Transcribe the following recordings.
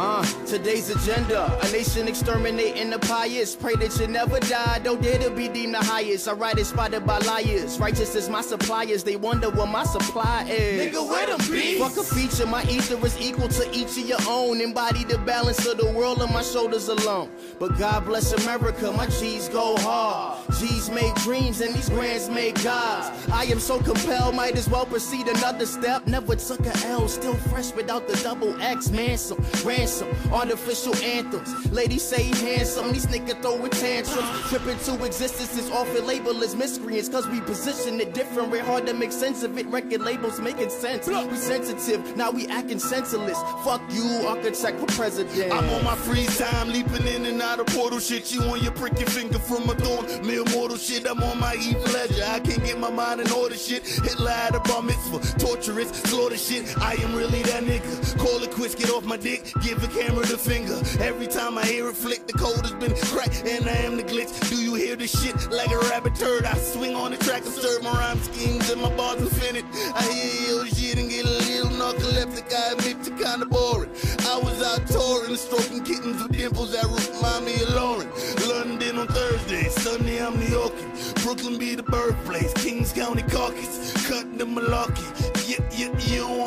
Uh, today's agenda, a nation exterminating the pious. Pray that you never die, don't dare to be deemed the highest. I write it spotted by liars. Righteous is my suppliers, they wonder what my supply is. Nigga, where them beats? Fuck a feature, my ether is equal to each of your own. Embody the balance of the world on my shoulders alone. But God bless America, my G's go hard. G's make dreams and these brands make gods. I am so compelled, might as well proceed another step. Never took a L, still fresh without the double X. Manson, ransom, artificial anthems. Ladies say he handsome, these niggas throwing tantrums. Tripping to existence is often labeled as miscreants, cause we position it different. We're hard to make sense of it. Record labels making sense. We sensitive, now we acting senseless. Fuck you, architect for president. I'm on my free time, leaping in and out of portal shit. You on your pricky finger from a thorn, mere mortal shit. I'm on my evil ledger. I can't get my mind in order shit. Hitler had a bar mitzvah, torturous, slaughter shit. I am really that nigga. Call it quits, get off my dick, give the camera the finger. Every time I hear it flick, the code has been cracked, and I am the glitch. Do you hear the shit like a rabbit turd? I swing on the track and serve my rhyme schemes, and my bars infinite. I hear your shit and get a little narcoleptic. I admit you kinda boring. I was out touring, stroking kittens with dimples that remind me of Lauren. London on Thursday, Sunday I'm New Yorkin. Brooklyn be the birthplace, Kings County caucus, cutting the malarkey.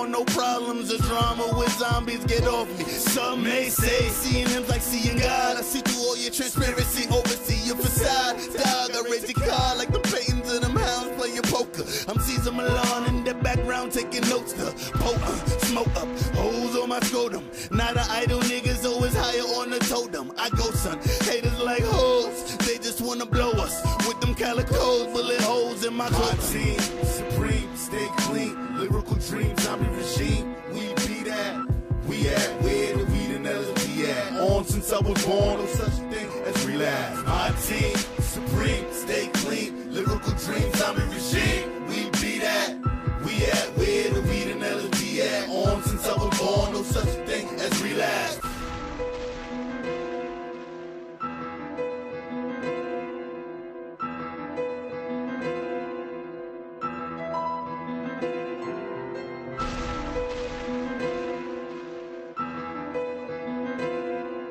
Want no problems or drama with zombies, get off me. Some may say seeing him's like seeing God. I see through all your transparency, oversee your facade. Dog, I raise your car like the Paytons and them hounds playing poker. I'm Cesar Millan in the background taking notes to poker, smoke up, holes on my scrotum. Not an idle niggas always higher on the totem. I go son, haters like hoes, they just wanna blow us with them calicos, bullet holes in my My I'm the regime. We be that. We at where the weed and L's be at. On since I was born, no such thing as relapse. My team, supreme,